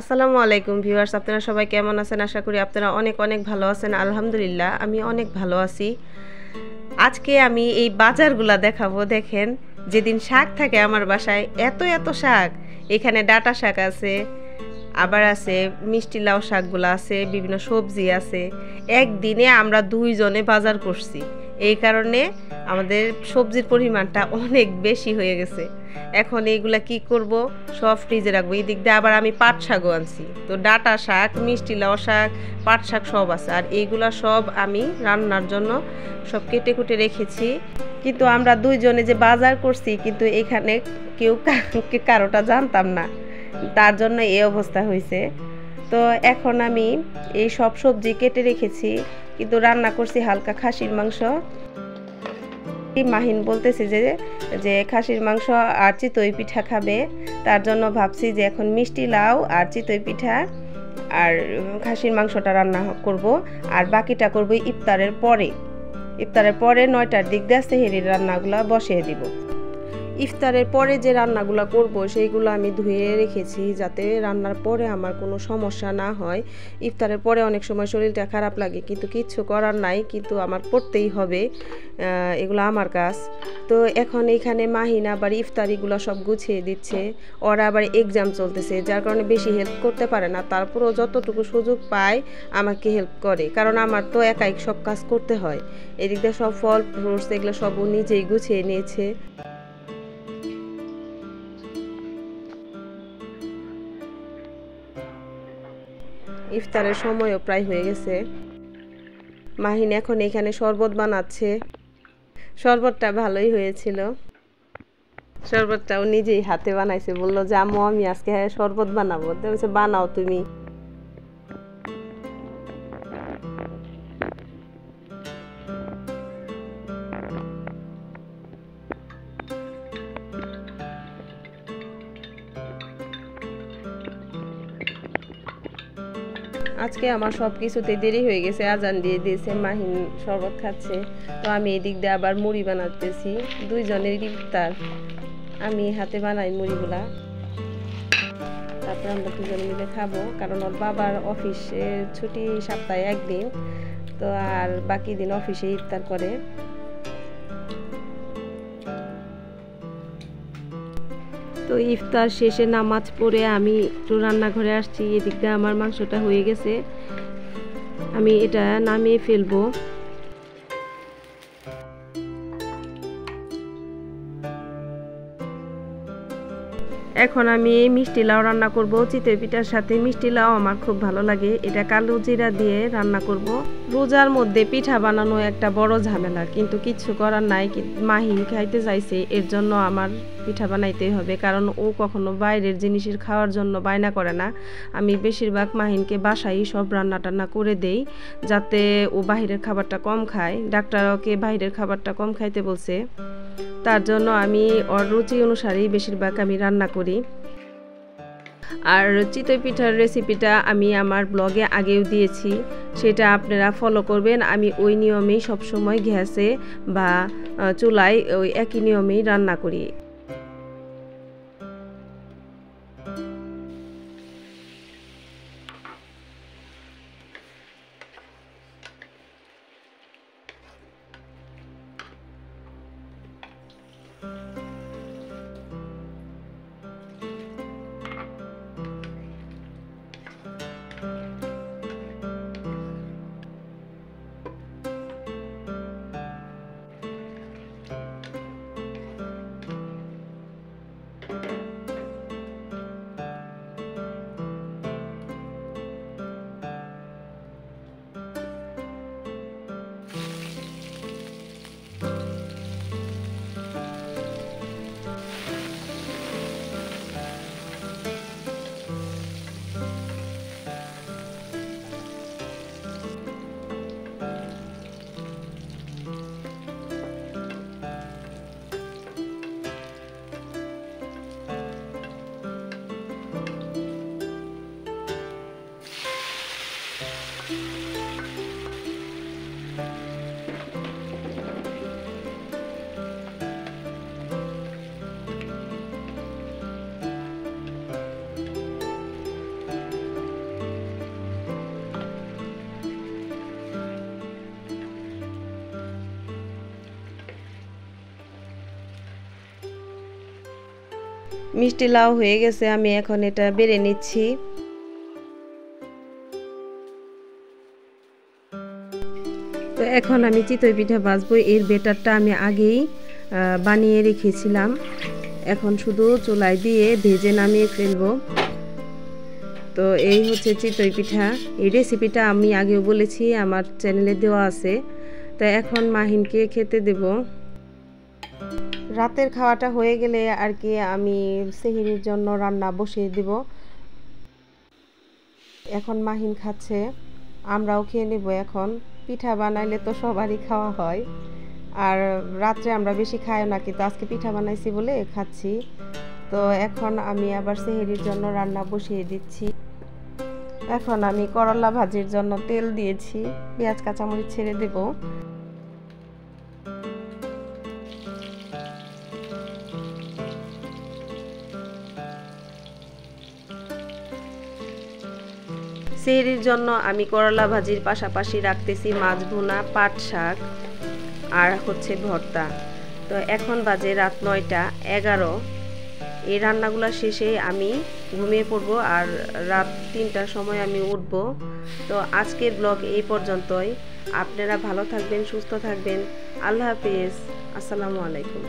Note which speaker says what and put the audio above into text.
Speaker 1: আসসালামু আলাইকুম ভিউয়ার্স, আপনারা সবাই কেমন আছেন? আশা করি আপনারা অনেক অনেক ভালো আছেন। আলহামদুলিল্লাহ, আমি অনেক ভালো আছি। আজকে আমি এই বাজারগুলা দেখাবো। দেখেন, যেদিন শাক থাকে আমার বাসায়, এত এত শাক। এখানে ডাটা শাক আছে, আবার আছে মিষ্টি লাউ শাকগুলো আছে, বিভিন্ন সবজি আছে। একদিনে আমরা দুইজনে বাজার করছি। এই কারণে আমাদের সবজির পরিমাণটা অনেক বেশি হয়ে গেছে। এখন এইগুলা কি করব? সব ফ্রিজে রাখব। এই দিক দিয়ে আবার আমি পাট শাকও আনছি। তো ডাটা শাক, মিষ্টি লাউ শাক, পাট শাক সব আছে। আর এইগুলা সব আমি রান্নার জন্য সব কেটে কুটে রেখেছি। কিন্তু আমরা দুইজনে যে বাজার করছি, কিন্তু এখানে কেউ কারোটা জানতাম না। তার জন্য এই অবস্থা হয়েছে তো এখন আমি এই সব সবজি কেটে রেখেছি। কিন্তু রান্না করছি হালকা খাসির মাংস। মাহিন বলতেছে যে যে খাসির মাংস আর চিতই পিঠা খাবে। তার জন্য ভাবছি যে এখন মিষ্টি লাউ আর চিতই পিঠা আর খাসির মাংসটা রান্না করব। আর বাকিটা করব ইফতারের পরে। ইফতারের পরে নয়টার দিক দিয়ে সেহেরির রান্নাগুলো বসিয়ে দিব। ইফতারের পরে যে রান্নাগুলো করব, সেইগুলো আমি ধুয়ে রেখেছি যাতে রান্নার পরে আমার কোনো সমস্যা না হয়। ইফতারের পরে অনেক সময় শরীরটা খারাপ লাগে, কিন্তু কিচ্ছু করার নাই, কিন্তু আমার করতেই হবে এগুলো আমার কাজ। তো এখন এখানে মাহিন আবার ইফতারিগুলো সব গুছিয়ে দিচ্ছে, ওরা আবার এক্সাম চলতেছে, যার কারণে বেশি হেল্প করতে পারে না, তারপরেও যতটুকু সুযোগ পায় আমাকে হেল্প করে, কারণ আমার তো একাই সব কাজ করতে হয়। এদিক দিয়ে সব ফল ফ্রুটস এগুলো সব নিজেই গুছিয়ে নিয়েছে। ইফতারের সময়ও প্রায় হয়ে গেছে। মাহিন এখন এখানে শরবত বানাচ্ছে। শরবতটা ভালোই হয়েছিল। শরবতটাও নিজেই হাতে বানাইছে। বলল যে, আম্মু, আমি আজকে হ্যাঁ শরবত বানাবো। বলছে, বানাও তুমি। আজকে আমার সব কিছুতে দেরি হয়ে গেছে, আজান দিয়ে দিয়েছে মাহিন শরবত খাচ্ছে। তো আমি এদিক দিয়ে আবার মুড়ি বানাতেছি দুইজনের ইফতার। আমি হাতে বানাই মুড়িগুলা। তারপর আমরা দুজন মিলে খাব, কারণ ওর বাবার অফিসে ছুটি সপ্তাহে একদিন। তো আর বাকি দিন অফিসে ইফতার করে। তো ইফতার শেষে নামাজ পড়ে আমি একটু রান্নাঘরে আসছি, এদিক দিয়ে আমার মাংসটা হয়ে গেছে। আমি এটা নামিয়ে ফেলব। এখন আমি মিষ্টি লাউ রান্না করব। চিতই পিঠার সাথে মিষ্টি লাউ আমার খুব ভালো লাগে। এটা কালো জিরা দিয়ে রান্না করব। রোজার মধ্যে পিঠা বানানো একটা বড় ঝামেলা, কিন্তু কিছু করার নাই। মাহিন খাইতে চাইছে, এর জন্য আমার পিঠা বানাইতেই হবে, কারণ ও কখনো বাইরের জিনিসের খাওয়ার জন্য বায়না করে না। আমি বেশিরভাগ মাহিনকে বাসায় সব রান্না টান্না করে দেই, যাতে ও বাইরের খাবারটা কম খায়। ডাক্তার ওকে বাইরের খাবারটা কম খাইতে বলছে। তার জন্য আমি ওর রুচি অনুসারেই বেশিরভাগ আমি রান্না করি। আর চিতই পিঠার রেসিপিটা আমি আমার ব্লগে আগেও দিয়েছি, সেটা আপনারা ফলো করবেন। আমি ওই নিয়মেই সবসময় গ্যাসে বা চুলায় ওই একই নিয়মেই রান্না করি। মিষ্টি লাউ হয়ে গেছে, আমি এখন এটা বেড়ে নিচ্ছি। তো এখন আমি চিতই পিঠা ভাজবো, এর বেটারটা আমি আগেই বানিয়ে রেখেছিলাম। এখন শুধু চুলায় দিয়ে ভেজে নামিয়ে ফেলব। তো এই হচ্ছে চিতই পিঠা। এই রেসিপিটা আমি আগেও বলেছি, আমার চ্যানেলে দেওয়া আছে। তো এখন মাহিনকে খেতে দেব। রাতের খাওয়াটা হয়ে গেলে আর কি আমি সেহিরির জন্য রান্না বসিয়ে দিব। এখন মাহিন খাচ্ছে, আমরাও খেয়ে নেব এখন। পিঠা বানাইলে তো সবারই খাওয়া হয়। আর রাত্রে আমরা বেশি খাই না, কিন্তু আজকে পিঠা বানাইছি বলে খাচ্ছি। তো এখন আমি আবার সেহেরির জন্য রান্না বসিয়ে দিচ্ছি। এখন আমি করলা ভাজির জন্য তেল দিয়েছি, পেঁয়াজ, কাঁচামরিচ ছেড়ে দেব। সেহরির জন্য আমি করলা ভাজির পাশাপাশি রাখতেছি মাছ ভুনা, পাট শাক আর হচ্ছে ভর্তা। তো এখন বাজে রাত নয়টা, এগারো। এই রান্নাগুলো শেষে আমি ঘুমিয়ে পড়ব আর রাত তিনটার সময় আমি উঠব। তো আজকের ব্লগ এই পর্যন্তই। আপনারা ভালো থাকবেন, সুস্থ থাকবেন। আল্লাহ হাফিজ। আসসালামু আলাইকুম।